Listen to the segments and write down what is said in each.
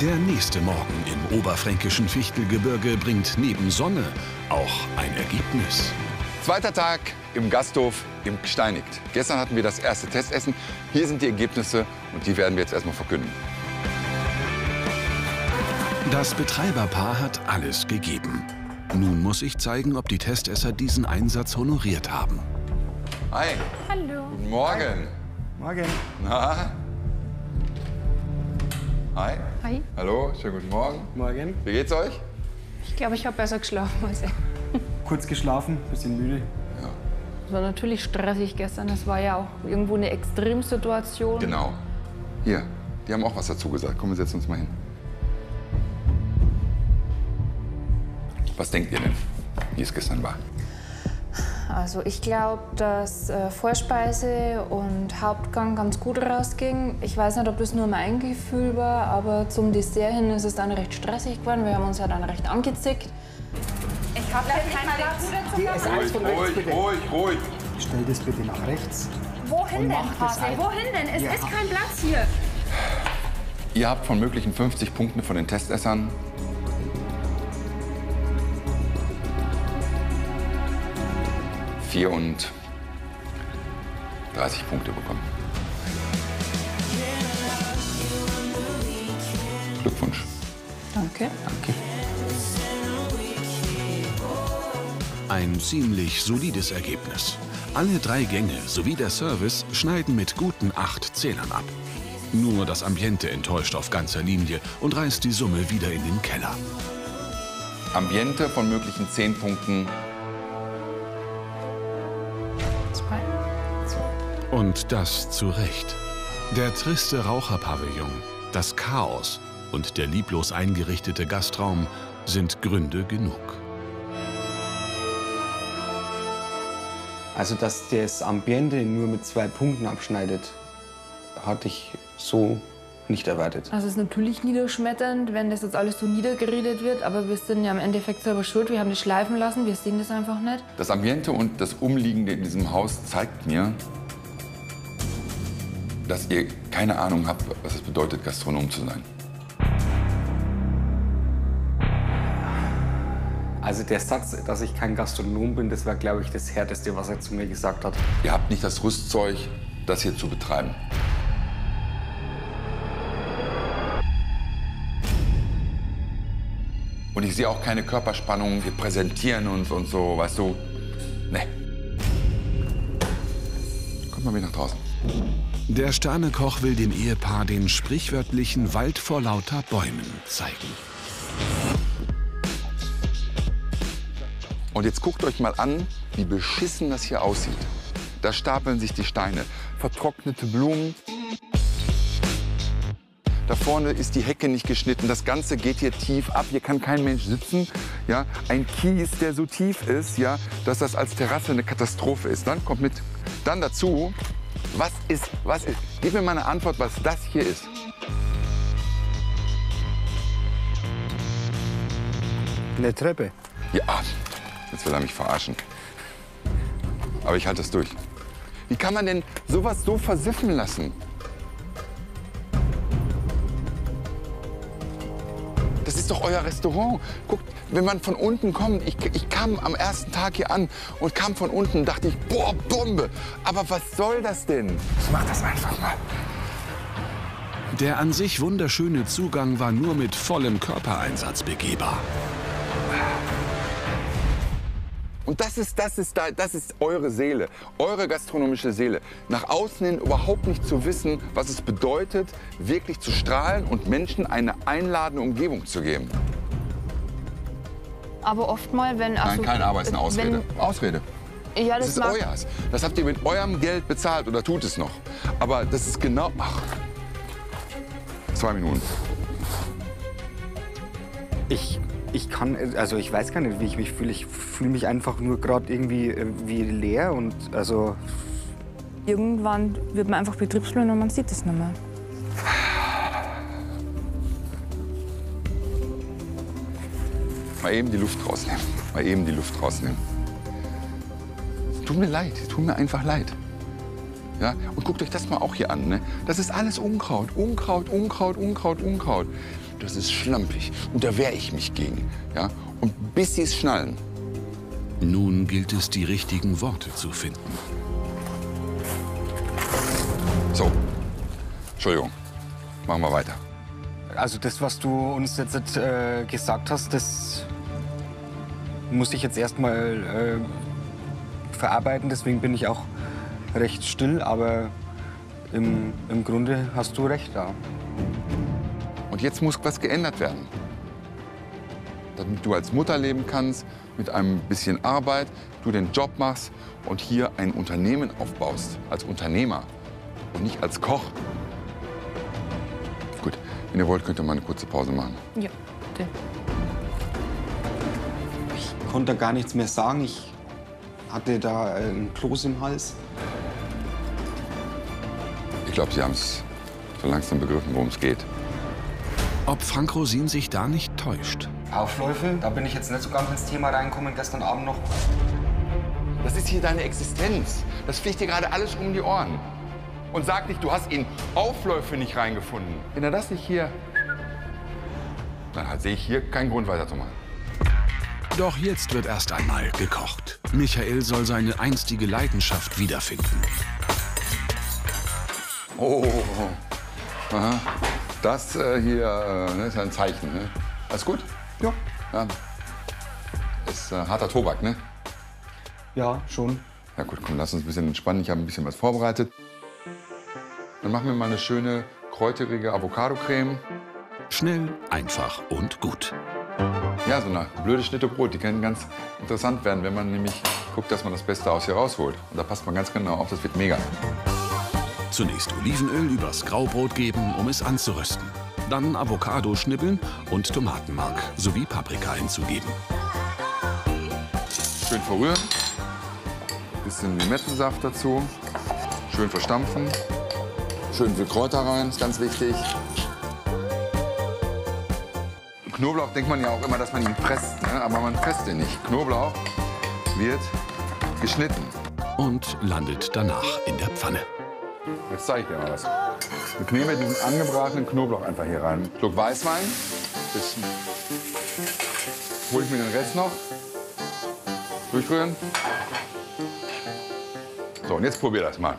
Der nächste Morgen im oberfränkischen Fichtelgebirge bringt neben Sonne auch ein Ergebnis. Zweiter Tag im Gasthof im Gsteinigt. Gestern hatten wir das erste Testessen. Hier sind die Ergebnisse und die werden wir jetzt erstmal verkünden. Das Betreiberpaar hat alles gegeben. Nun muss ich zeigen, ob die Testesser diesen Einsatz honoriert haben. Hi. Hallo. Guten Morgen. Morgen. Na? Hi. Hi. Hallo, schönen guten Morgen. Morgen. Wie geht's euch? Ich glaube, ich habe besser geschlafen als er. Kurz geschlafen, bisschen müde. Es war natürlich stressig gestern. Es war ja auch irgendwo eine Extremsituation. Genau. Hier, die haben auch was dazu gesagt. Komm, wir setzen uns mal hin. Was denkt ihr denn, wie es gestern war? Also ich glaube, dass äh, Vorspeise und Hauptgang ganz gut rausging. Ich weiß nicht, ob das nur mein Gefühl war, aber zum Dessert hin ist es dann recht stressig geworden. Wir haben uns ja dann recht angezickt. Ich habe ja keinen Platz. Die S1 von rechts ruhig, bitte. ruhig, ruhig. Stell das bitte nach rechts. Wohin denn, Hase? Wohin denn? Es Ja. ist kein Platz hier. Ihr habt von möglichen 50 Punkten von den Testessern vier und 30 Punkte bekommen. Glückwunsch. Danke. Ein ziemlich solides Ergebnis. Alle drei Gänge sowie der Service schneiden mit guten acht Zählern ab. Nur das Ambiente enttäuscht auf ganzer Linie und reißt die Summe wieder in den Keller. Ambiente von möglichen 10 Punkten Zwei. Und das zu Recht. Der triste Raucherpavillon, das Chaos und der lieblos eingerichtete Gastraum sind Gründe genug. Also, dass das Ambiente nur mit zwei Punkten abschneidet, hatte ich so nicht erwartet. Also es ist natürlich niederschmetternd, wenn das jetzt alles so niedergeredet wird, aber wir sind ja im Endeffekt selber schuld. Wir haben das schleifen lassen, wir sehen das einfach nicht. Das Ambiente und das Umliegende in diesem Haus zeigt mir, dass ihr keine Ahnung habt, was es bedeutet, Gastronom zu sein. Also der Satz, dass ich kein Gastronom bin, das war, glaube ich, das Härteste, was er zu mir gesagt hat. Ihr habt nicht das Rüstzeug, das hier zu betreiben. Und ich sehe auch keine Körperspannung, wir präsentieren uns und so, weißt du. Nee. Kommt mal wieder nach draußen. Der Sternekoch will dem Ehepaar den sprichwörtlichen Wald vor lauter Bäumen zeigen. Und jetzt guckt euch mal an, wie beschissen das hier aussieht. Da stapeln sich die Steine. Vertrocknete Blumen. Da vorne ist die Hecke nicht geschnitten. Das Ganze geht hier tief ab. Hier kann kein Mensch sitzen. Ja, ein Kies, der so tief ist, ja, dass das als Terrasse eine Katastrophe ist. Dann kommt mit. Dann dazu, was ist, was ist? Gib mir mal eine Antwort, was das hier ist. Eine Treppe. Ja, jetzt will er mich verarschen. Aber ich halte es durch. Wie kann man denn sowas so versiffen lassen? Ist doch euer Restaurant. Guckt, wenn man von unten kommt, ich, ich kam am ersten Tag hier an und kam von unten und dachte ich, boah, Bombe. Aber was soll das denn? Ich mach das einfach mal. Der an sich wunderschöne Zugang war nur mit vollem Körpereinsatz begehbar. Und das ist, das ist, da, das ist eure Seele, eure gastronomische Seele. Nach außen hin überhaupt nicht zu wissen, was es bedeutet, wirklich zu strahlen und Menschen eine einladende Umgebung zu geben. Aber oftmal, wenn... Nein, also, kein Aber ist eine Ausrede. Ausrede. Ja, Das das, ist mag, euers. Das habt ihr mit eurem Geld bezahlt oder tut es noch. Aber das ist genau. Ach. Zwei Minuten. Ich, ich kann, also ich weiß gar nicht, wie ich mich fühle. Ich fühle mich einfach nur gerade irgendwie äh, wie leer und also Irgendwann wird man einfach betriebsblind und man sieht es nicht mehr. Mal eben die Luft rausnehmen. Mal eben die Luft rausnehmen. Tut mir leid. Tut mir einfach leid. Ja? Und guckt euch das mal auch hier an. Ne? Das ist alles Unkraut. Unkraut, Unkraut, Unkraut, Unkraut. Das ist schlampig. Und da wehre ich mich gegen. Ja? Und bis sie es schnallen. Nun gilt es, die richtigen Worte zu finden. So. Entschuldigung. Machen wir weiter. Also das, was du uns jetzt äh, gesagt hast, das muss ich jetzt erstmal äh, verarbeiten. Deswegen bin ich auch recht still. Aber im, im Grunde hast du recht da. Und jetzt muss was geändert werden. Damit du als Mutter leben kannst, mit einem bisschen Arbeit, du den Job machst und hier ein Unternehmen aufbaust. Als Unternehmer und nicht als Koch. Gut, wenn ihr wollt, könnt ihr mal eine kurze Pause machen. Ja, bitte. Ich konnte da gar nichts mehr sagen. Ich hatte da äh, ein Kloß im Hals. Ich glaube, Sie haben es so langsam begriffen, worum es geht. Ob Frank Rosin sich da nicht täuscht. Aufläufe, da bin ich jetzt nicht so ganz ins Thema reingekommen gestern Abend noch. Das ist hier deine Existenz. Das fliegt dir gerade alles um die Ohren. Und sag nicht, du hast in Aufläufe nicht reingefunden. Wenn er das nicht hier... Dann halt sehe ich hier keinen Grund weiterzumachen. Doch jetzt wird erst einmal gekocht. Michael soll seine einstige Leidenschaft wiederfinden. Oh, oh, oh. Aha. Das äh, hier äh, ne, ist ein Zeichen. Ne? Alles gut? Ja. ja. Ist äh, harter Tobak, ne? Ja, schon. Ja gut, komm, lass uns ein bisschen entspannen. Ich habe ein bisschen was vorbereitet. Dann machen wir mal eine schöne kräuterige Avocado-Creme. Schnell, einfach und gut. Ja, so eine blöde Schnitte Brot, die können ganz interessant werden, wenn man nämlich guckt, dass man das Beste aus hier rausholt. Und da passt man ganz genau auf, das wird mega. Zunächst Olivenöl übers Graubrot geben, um es anzurösten. Dann Avocado schnippeln und Tomatenmark sowie Paprika hinzugeben. Schön verrühren. Bisschen Limettensaft dazu. Schön verstampfen. Schön viel Kräuter rein, ist ganz wichtig. Knoblauch denkt man ja auch immer, dass man ihn presst, ne? aber man presst ihn nicht. Knoblauch wird geschnitten. Und landet danach in der Pfanne. Jetzt zeige ich dir mal was. Ich nehme diesen angebratenen Knoblauch einfach hier rein. Schluck Weißwein. Bisschen. Hole ich mir den Rest noch. Durchrühren. So, und jetzt probier das mal.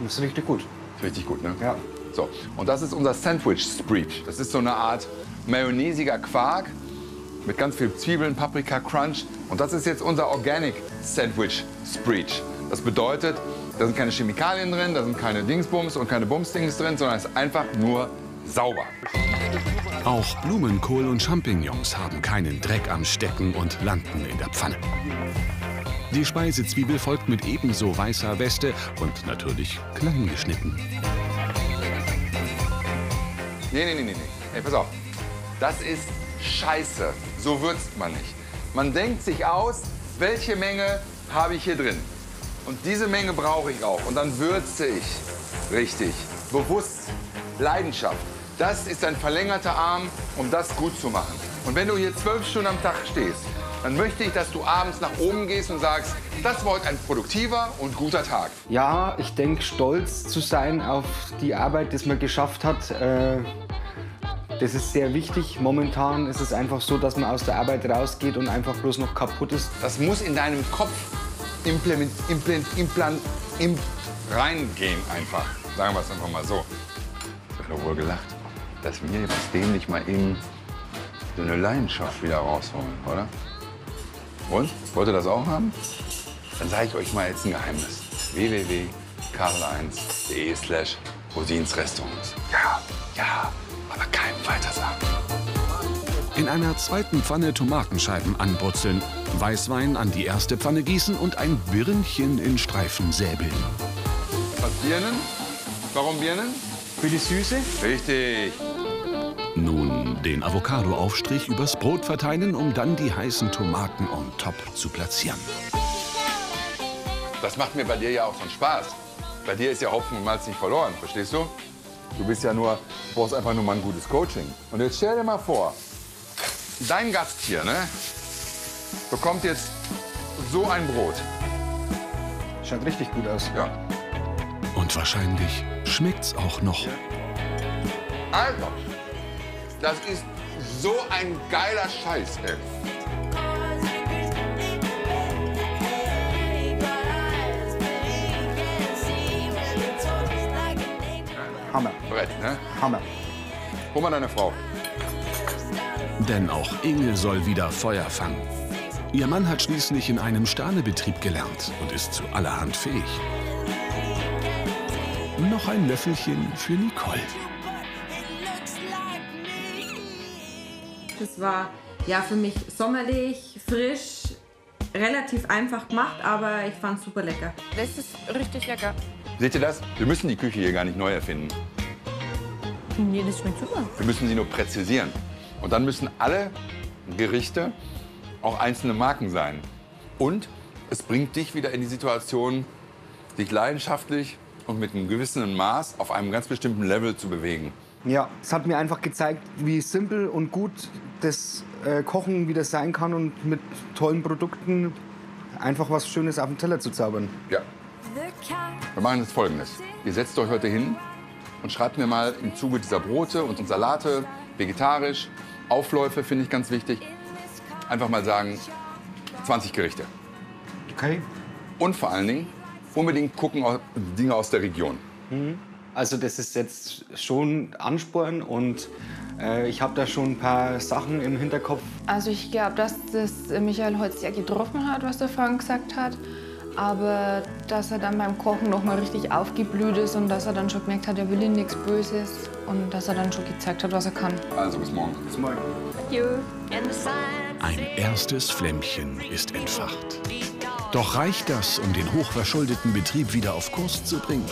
Das ist richtig gut. Richtig gut, ne? Ja. So, und das ist unser Sandwich Spread. Das ist so eine Art mayonnaisiger Quark mit ganz viel Zwiebeln, Paprika, Crunch. Und das ist jetzt unser Organic Sandwich Spread. Das bedeutet, da sind keine Chemikalien drin, da sind keine Dingsbums und keine Bumsdings drin, sondern es ist einfach nur sauber. Auch Blumenkohl und Champignons haben keinen Dreck am Stecken und landen in der Pfanne. Die Speisezwiebel folgt mit ebenso weißer Weste und natürlich klein geschnitten. Nee, nee, nee, nee, nee. Ey, pass auf. Das ist scheiße. So würzt man nicht. Man denkt sich aus, welche Menge habe ich hier drin. Und diese Menge brauche ich auch. Und dann würze ich. Richtig. Bewusst. Leidenschaft. Das ist ein verlängerter Arm, um das gut zu machen. Und wenn du hier zwölf Stunden am Tag stehst, dann möchte ich, dass du abends nach oben gehst und sagst, das war heute ein produktiver und guter Tag. Ja, ich denke, stolz zu sein auf die Arbeit, die man geschafft hat, äh, das ist sehr wichtig. Momentan ist es einfach so, dass man aus der Arbeit rausgeht und einfach bloß noch kaputt ist. Das muss in deinem Kopf implement, implant, implant, imp, reingehen einfach. Sagen wir es einfach mal so. Ich doch wohl gelacht, dass wir jetzt dämlich mal eben so eine Leidenschaft wieder rausholen, oder? Und? Wollt ihr das auch haben? Dann sage ich euch mal jetzt ein Geheimnis. www.karl1.de slash Rosinsrestaurants. Ja, ja, aber keinem weitersagen. In einer zweiten Pfanne Tomatenscheiben anbrutzeln, Weißwein an die erste Pfanne gießen und ein Birnchen in Streifen säbeln. Was, Birnen? Warum Birnen? Für die Süße? Richtig. Nun den Avocado-Aufstrich übers Brot verteilen, um dann die heißen Tomaten on top zu platzieren. Das macht mir bei dir ja auch schon Spaß. Bei dir ist ja Hopfen und Malz nicht verloren, verstehst du? Du bist ja nur, du brauchst einfach nur mal ein gutes Coaching. Und jetzt stell dir mal vor, dein Gast hier, ne, bekommt jetzt so ein Brot. Schaut richtig gut aus. Ja. Und wahrscheinlich schmeckt's auch noch. Alter, das ist so ein geiler Scheiß, ey. Hammer. Brett, ne? Hammer. Hol mal deine Frau. Denn auch Inge soll wieder Feuer fangen. Ihr Mann hat schließlich in einem Sternebetrieb gelernt und ist zu allerhand fähig. Noch ein Löffelchen für Nicole. Das war ja für mich sommerlich, frisch, relativ einfach gemacht, aber ich fand es super lecker. Das ist richtig lecker. Seht ihr das? Wir müssen die Küche hier gar nicht neu erfinden. Nee, das schmeckt super. Wir müssen sie nur präzisieren. Und dann müssen alle Gerichte auch einzelne Marken sein. Und es bringt dich wieder in die Situation, dich leidenschaftlich und mit einem gewissen Maß auf einem ganz bestimmten Level zu bewegen. Ja, es hat mir einfach gezeigt, wie simpel und gut das äh, Kochen wieder sein kann und mit tollen Produkten einfach was Schönes auf den Teller zu zaubern. Ja. Wir machen jetzt Folgendes. Ihr setzt euch heute hin und schreibt mir mal im Zuge dieser Brote und Salate, vegetarisch, Aufläufe finde ich ganz wichtig, einfach mal sagen, 20 Gerichte. Okay. Und vor allen Dingen unbedingt gucken auf Dinge aus der Region. Also das ist jetzt schon Ansporn und äh, ich habe da schon ein paar Sachen im Hinterkopf. Also ich glaube, dass das Michael heute sehr getroffen hat, was der Frank gesagt hat. Aber dass er dann beim Kochen noch mal richtig aufgeblüht ist und dass er dann schon gemerkt hat, er will ihm nichts Böses und dass er dann schon gezeigt hat, was er kann. Also bis morgen. Bis morgen. Ein erstes Flämmchen ist entfacht. Doch reicht das, um den hochverschuldeten Betrieb wieder auf Kurs zu bringen?